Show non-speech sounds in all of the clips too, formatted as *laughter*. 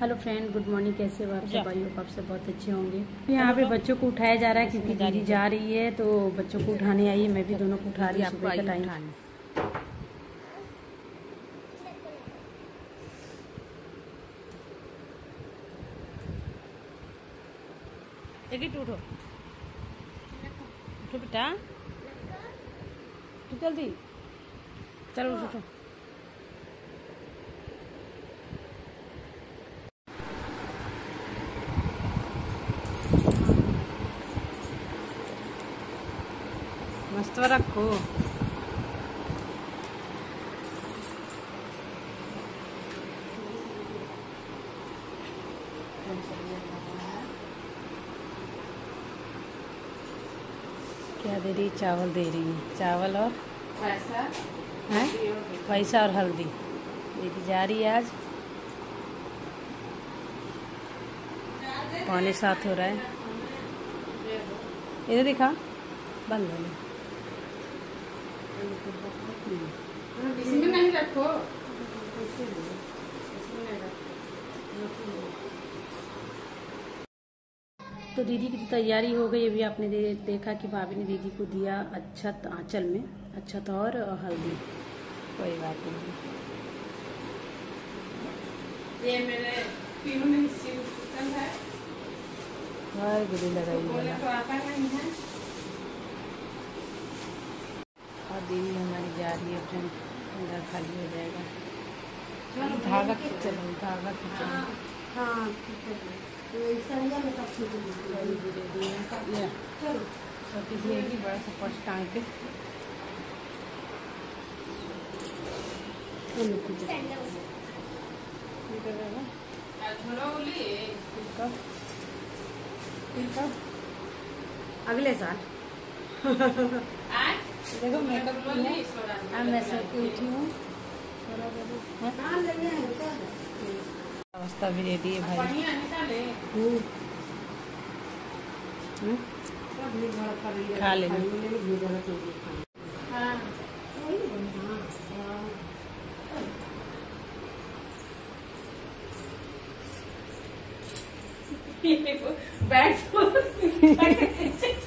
Hello friend good morning. कैसे हो आप सब? आप सब बहुत अच्छे होंगे। यहाँ पे बच्चों को उठाया जा रहा है क्योंकि दीदी जा रही है तो बच्चों को उठाने आई है। मैं भी दोनों को उठा रही हूँ सुबह का टाइम उठो उठो। बेटा। तू जल्दी। चलो उठो। रखो क्या दे रही? चावल दे रही है। चावल और? पैसा? हैं? पैसा और हल्दी। दीदी जा रही है आज। पानी साथ हो रहा है। इधर दिखा। बंद हो गया। इसमें नहीं रखो तो दीदी की तो तैयारी हो गई अभी आपने दे, देखा कि भाभी ने दीदी को दिया अच्छा आंचल में अच्छत और हल्दी। कोई बात नहीं। ये मेरे तीनों में है। लगाई बोले है तो आता नहीं है और दीदी हमारी रही अंदर खाली हो जाएगा। धागा खींच लो धागा खींच लो हाँ। है सी लेगी बड़ा सा पर्स टांग के है अगले साल। *laughs* देखो मेकअप की है अब मैं सो के उठी हूँ है। अवस्था भी रेडी है भाई। हम्म, हम्म, खा लेना हाँ। *laughs* बैठ *laughs*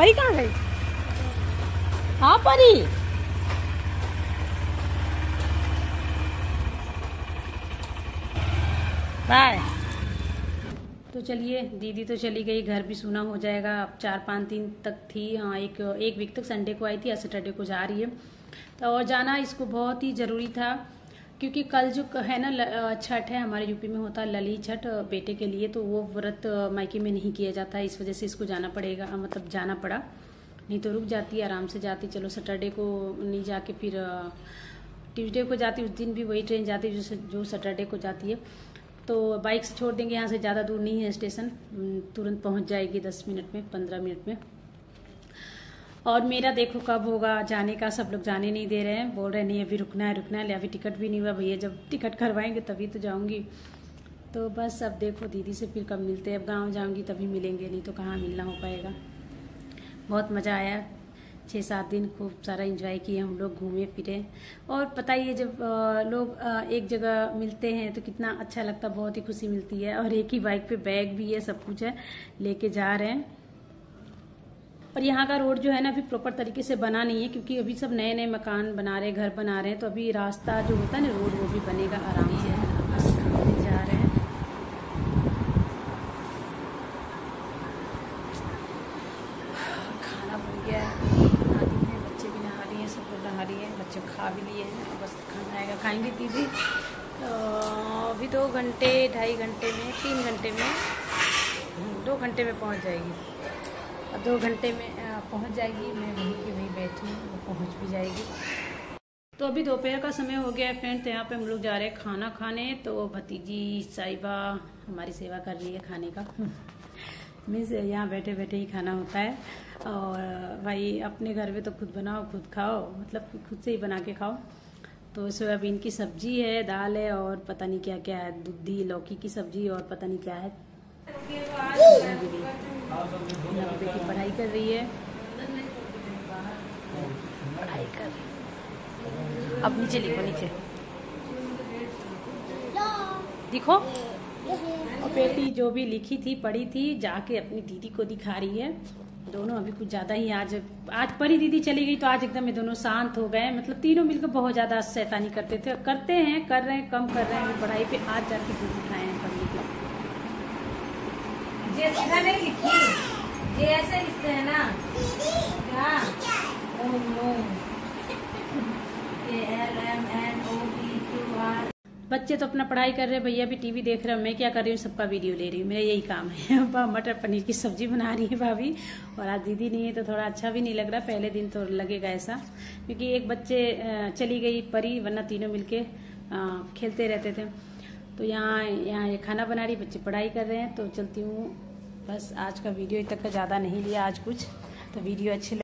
परी कहाँ गई? हाँ परी। बाय। तो चलिए, दीदी तो चली गई, घर भी सुना हो जाएगा। अब चार पाँच दिन तक थी हाँ एक एक वीक तक संडे को आई थी, आज सैटरडे को जा रही है। तो और जाना इसको बहुत ही ज़रूरी था। क्योंकि कल जो है ना छठ है हमारे यूपी में होता है लली छठ बेटे के लिए तो वो व्रत मायके में नहीं किया जाता है। इस वजह से इसको जाना पड़ेगा मतलब जाना पड़ा। नहीं तो रुक जाती आराम से जाती चलो, सैटरडे को नहीं जाके फिर ट्यूसडे को जाती उस दिन भी वही ट्रेन जाती जो जो सैटरडे को जाती है। तो बाइक से छोड़ देंगे, यहाँ से ज़्यादा दूर नहीं है स्टेशन। तुरंत पहुँच जाएगी दस मिनट में, पंद्रह मिनट में। और मेरा देखो कब होगा, जाने का सब लोग जाने नहीं दे रहे हैं। बोल रहे नहीं, अभी रुकना है रुकना है, ले, अभी टिकट भी नहीं हुआ, भैया, जब टिकट करवाएँगे तभी तो जाऊँगी। तो बस अब देखो, दीदी से फिर कब मिलते हैं। अब गाँव जाऊँगी तभी मिलेंगे, नहीं तो कहाँ मिलना हो पाएगा। बहुत मज़ा आया। छः सात दिन खूब सारा एंजॉय किए हम लोग, घूमे, फिरे। और पता ही है जब लोग एक जगह मिलते हैं तो कितना अच्छा लगता, बहुत ही खुशी मिलती है। और एक ही बाइक पे बैग भी है, सब कुछ है, लेके जा रहे हैं। और यहाँ का रोड जो है ना अभी प्रॉपर तरीके से बना नहीं है, क्योंकि अभी सब नए नए मकान बना रहे हैं घर बना रहे हैं तो अभी रास्ता जो होता है ना रोड, वो भी बनेगा आराम से। जा रहे हैं खाना बन गया है। बच्चे भी नहा लिए हैं, सब लोग नहा लिए हैं, बच्चे खा भी लिए हैं बस खाना आएगा, खाएँगे दीदी। तो अभी दो घंटे, ढाई घंटे में, तीन घंटे में, दो घंटे में पहुँच जाएगी। दो घंटे में पहुँच जाएगी। मैं वहीं की वहीं बैठी हूँ, वो पहुँच भी जाएगी। तो अभी दोपहर का समय हो गया है फ्रेंड तो यहाँ पे हम लोग जा रहे हैं खाना खाने। तो भतीजी साहिबा हमारी सेवा कर रही है खाने का। *laughs* मीन्स यहाँ बैठे बैठे ही खाना होता है। और भाई, अपने घर में तो खुद बनाओ, खुद खाओ। मतलब खुद से ही बना के खाओ। तो सोयाबीन की सब्ज़ी है, दाल है और पता नहीं क्या क्या है। दूधी, लौकी की सब्ज़ी और पता नहीं क्या है। पढ़ाई कर रही है पढ़ाई कर रही। अब नीचे लिखो नीचे दिखो और बेटी जो भी लिखी थी, पढ़ी थी, जाके अपनी दीदी को दिखा रही है दोनों अभी कुछ ज़्यादा ही आज आज परी दीदी चली गई तो आज एकदम ये दोनों शांत हो गए मतलब तीनों मिलकर बहुत ज़्यादा शैतानी करते थे करते हैं, कर रहे हैं, कम कर रहे हैं पढ़ाई पे आज जाके के सीधा नहीं लिखी। जे ऐसे लिखते हैं ना। हाँ। No Q R. बच्चे तो अपना पढ़ाई कर रहे हैं, भैया भी टीवी देख रहे हैं। मैं क्या कर रही हूँ? सबका वीडियो ले रही हूँ। मेरा यही काम है। मटर पनीर की सब्ज़ी बना रही है भाभी। और आज दीदी नहीं है तो थोड़ा अच्छा भी नहीं लग रहा। पहले दिन तो लगेगा ऐसा। क्योंकि एक बच्चे चली गई परी, वरना तीनों मिलके खेलते रहते थे। तो यहाँ यहाँ ये खाना बना रही, बच्चे पढ़ाई कर रहे हैं। तो चलती हूँ बस आज का वीडियो इतना का ज़्यादा नहीं लिया आज कुछ। तो वीडियो अच्छे